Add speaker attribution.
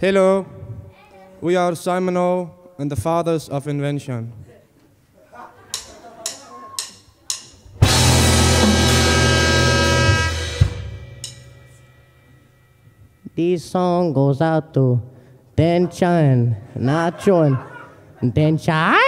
Speaker 1: Hello, we are Simon O and the fathers of invention.
Speaker 2: This song goes out to Dan Chan, Nacho, and Dan Chai.